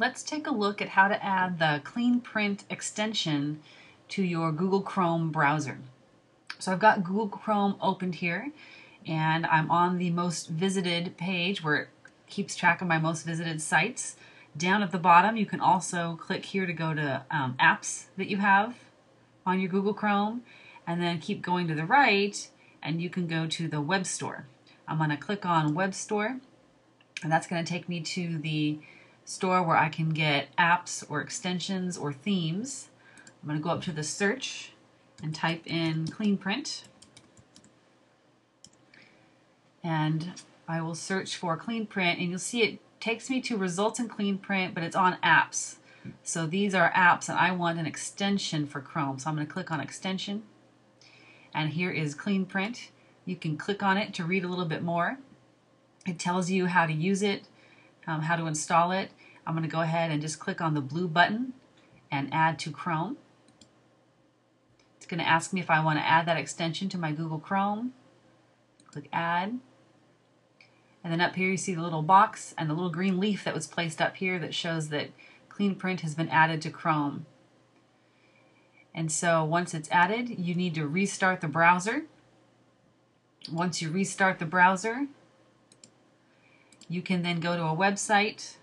let's take a look at how to add the Clean Print extension to your Google Chrome browser. So I've got Google Chrome opened here and I'm on the most visited page where it keeps track of my most visited sites. Down at the bottom you can also click here to go to um, apps that you have on your Google Chrome and then keep going to the right and you can go to the web store. I'm going to click on web store and that's going to take me to the store where I can get apps or extensions or themes. I'm going to go up to the search and type in clean print. And I will search for clean print and you'll see it takes me to results in clean print, but it's on apps. So these are apps and I want an extension for Chrome. So I'm going to click on extension. And here is clean print. You can click on it to read a little bit more. It tells you how to use it, um, how to install it. I'm going to go ahead and just click on the blue button and add to Chrome. It's going to ask me if I want to add that extension to my Google Chrome. Click add. And then up here you see the little box and the little green leaf that was placed up here that shows that Clean Print has been added to Chrome. And so once it's added, you need to restart the browser. Once you restart the browser, you can then go to a website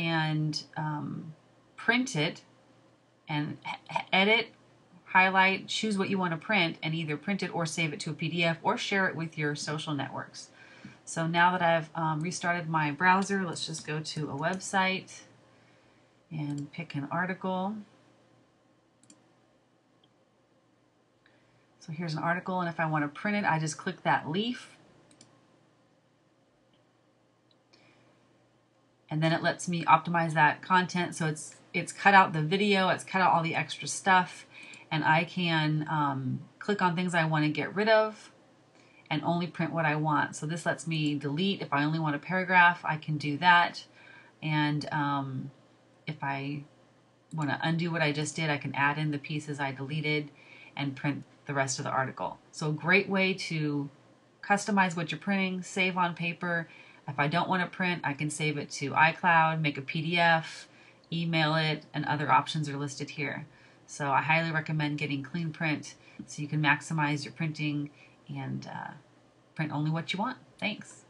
and um, print it and edit, highlight, choose what you want to print, and either print it or save it to a PDF or share it with your social networks. So now that I've um, restarted my browser, let's just go to a website and pick an article. So here's an article, and if I want to print it, I just click that leaf and then it lets me optimize that content. So it's it's cut out the video it's cut out all the extra stuff and I can um, click on things I want to get rid of and only print what I want. So this lets me delete. If I only want a paragraph I can do that. And um, if I want to undo what I just did I can add in the pieces I deleted and print the rest of the article. So a great way to customize what you're printing save on paper if I don't want to print, I can save it to iCloud, make a PDF, email it, and other options are listed here. So I highly recommend getting Clean Print so you can maximize your printing and uh, print only what you want. Thanks.